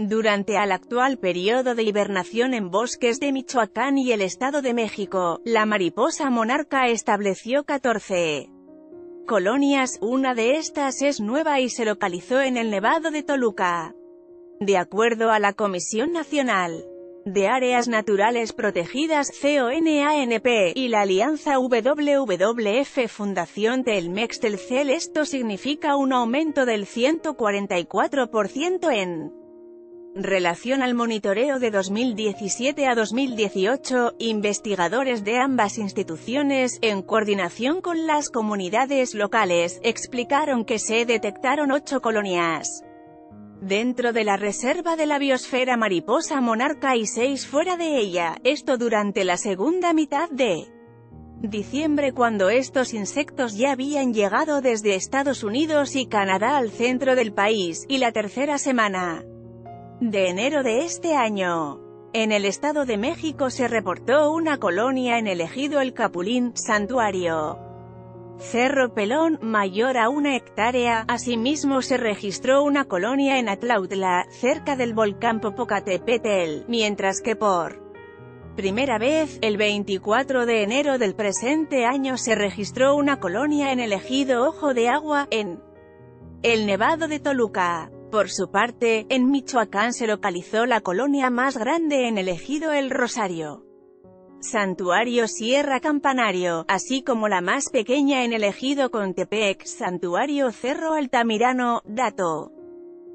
Durante al actual periodo de hibernación en bosques de Michoacán y el Estado de México, la mariposa monarca estableció 14 colonias, una de estas es nueva y se localizó en el Nevado de Toluca. De acuerdo a la Comisión Nacional de Áreas Naturales Protegidas CONANP, y la Alianza WWF Fundación Telmex Telcel esto significa un aumento del 144% en relación al monitoreo de 2017 a 2018, investigadores de ambas instituciones, en coordinación con las comunidades locales, explicaron que se detectaron ocho colonias. Dentro de la reserva de la biosfera mariposa monarca y seis fuera de ella, esto durante la segunda mitad de diciembre cuando estos insectos ya habían llegado desde Estados Unidos y Canadá al centro del país, y la tercera semana de enero de este año. En el Estado de México se reportó una colonia en el ejido El Capulín, santuario. Cerro Pelón, mayor a una hectárea, asimismo se registró una colonia en Atlautla, cerca del volcán Popocatépetl, mientras que por primera vez, el 24 de enero del presente año se registró una colonia en el ejido Ojo de Agua, en el Nevado de Toluca. Por su parte, en Michoacán se localizó la colonia más grande en el ejido El Rosario. Santuario Sierra Campanario, así como la más pequeña en el ejido Contepec, Santuario Cerro Altamirano, dato.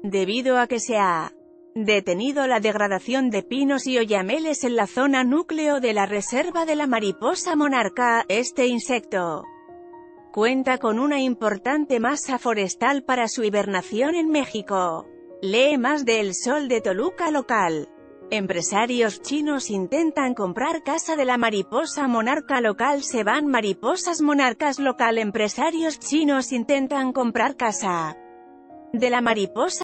Debido a que se ha detenido la degradación de pinos y oyameles en la zona núcleo de la reserva de la mariposa monarca, este insecto cuenta con una importante masa forestal para su hibernación en México. Lee más de El Sol de Toluca local. Empresarios chinos intentan comprar casa de la mariposa monarca local se van mariposas monarcas local Empresarios chinos intentan comprar casa de la mariposa